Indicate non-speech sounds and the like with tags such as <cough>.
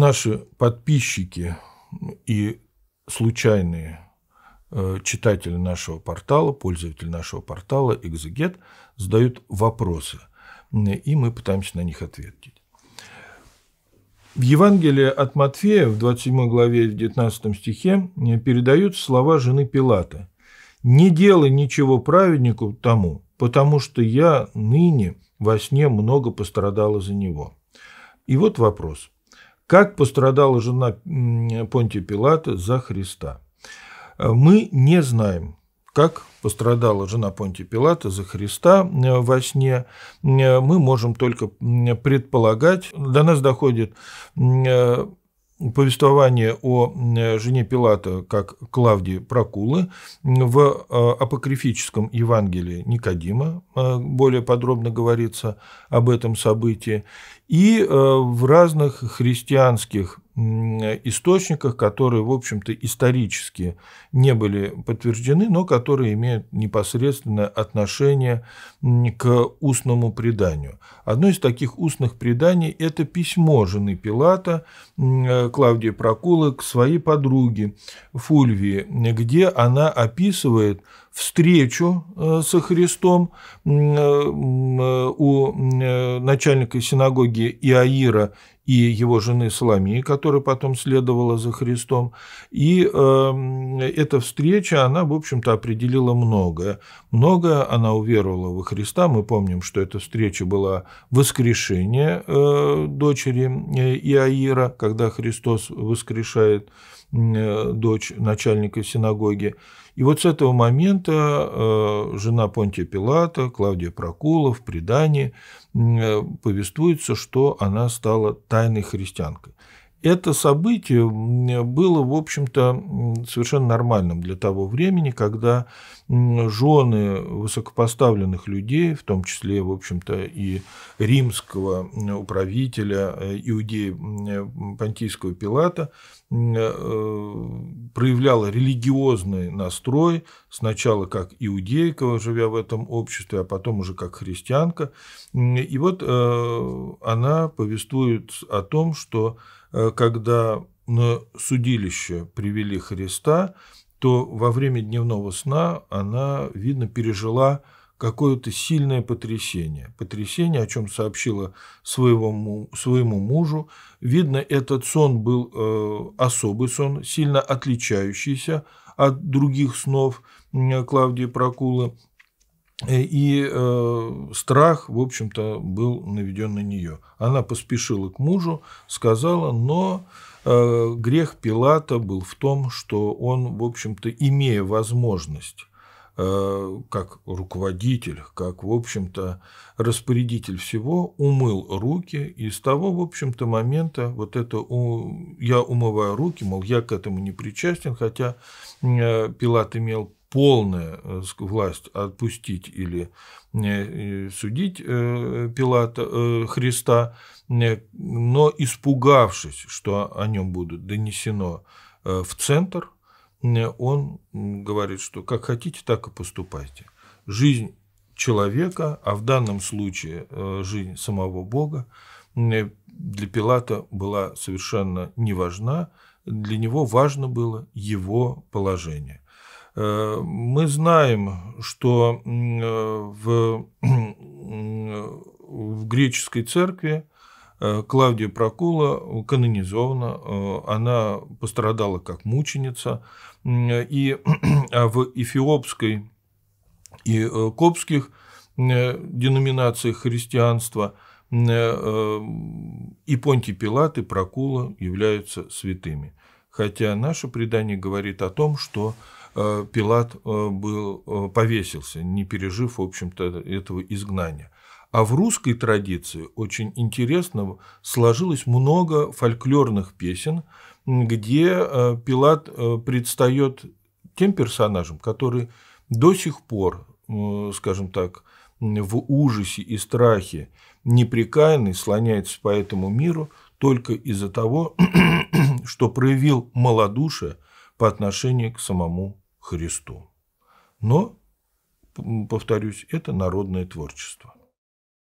наши подписчики и случайные э, читатели нашего портала, пользователи нашего портала «Экзегет» задают вопросы, и мы пытаемся на них ответить. В Евангелии от Матфея в 27 главе в 19 стихе передаются слова жены Пилата. «Не делай ничего праведнику тому, потому что я ныне во сне много пострадала за него». И вот вопрос. Как пострадала жена Понтия Пилата за Христа? Мы не знаем, как пострадала жена Понтия Пилата за Христа э, во сне, э, мы можем только предполагать. До нас доходит э, повествование о жене Пилата как Клавдии Прокулы в апокрифическом Евангелии Никодима более подробно говорится об этом событии, и в разных христианских источниках, которые, в общем-то, исторически не были подтверждены, но которые имеют непосредственное отношение к устному преданию. Одно из таких устных преданий – это письмо жены Пилата Клавдии Прокулы к своей подруге Фульвии, где она описывает встречу э, со Христом э, у начальника синагоги Иаира и его жены Соломии, которая потом следовала за Христом. И э, эта встреча, она, в общем-то, определила многое. Многое она уверовала во Христа. Мы помним, что эта встреча была воскрешение э, дочери э, Иаира, когда Христос воскрешает э, дочь начальника синагоги. И вот с этого момента э, жена Понтия Пилата, Клавдия Прокула в предании э, повествуется, что она стала тайной христианкой. Это событие было, в общем-то, совершенно нормальным для того времени, когда жены высокопоставленных людей, в том числе, в общем-то, и римского управителя, э, иудея Понтийского Пилата, э, проявляла религиозный настрой, сначала как иудейка, живя в этом обществе, а потом уже как христианка. И вот э, она повествует о том, что когда на судилище привели Христа, то во время дневного сна она, видно, пережила какое-то сильное потрясение. Потрясение, о чем сообщила своего, своему мужу. Видно, этот сон был э, особый сон, сильно отличающийся от других снов Клавдии Прокулы. И э, страх, в общем-то, был наведен на нее. Она поспешила к мужу, сказала, но Э, грех Пилата был в том, что он, в общем-то, имея возможность э, как руководитель, как, в общем-то, распорядитель всего, умыл руки, и с того, в общем-то, момента вот это «я умываю руки», мол, я к этому не причастен, хотя э, Пилат имел полная власть отпустить или судить Пилата, Христа, но испугавшись, что о нем будет донесено э, в центр, он говорит, что как хотите, так и поступайте. Жизнь человека, а в данном случае э, жизнь самого Бога, для Пилата была совершенно не важна, для него важно было его положение. Э, мы знаем, что в, <clears throat> в греческой церкви Э, Клавдия Прокула канонизована, э, она пострадала как мученица, и <clears throat> а в эфиопской и э, копских деноминациях христианства и Понтий Пилат, и Прокула являются святыми. Хотя наше предание говорит о том, что Пилат был, повесился, не пережив, в общем-то, этого изгнания. А в русской традиции очень интересно сложилось много фольклорных песен, где э, Пилат э, предстает тем персонажем, который до сих пор, скажем так, в ужасе и страхе непрекаянный слоняется по этому миру только из-за того, <clears throat> что проявил малодушие по отношению к самому Христу. Но, повторюсь, это народное творчество.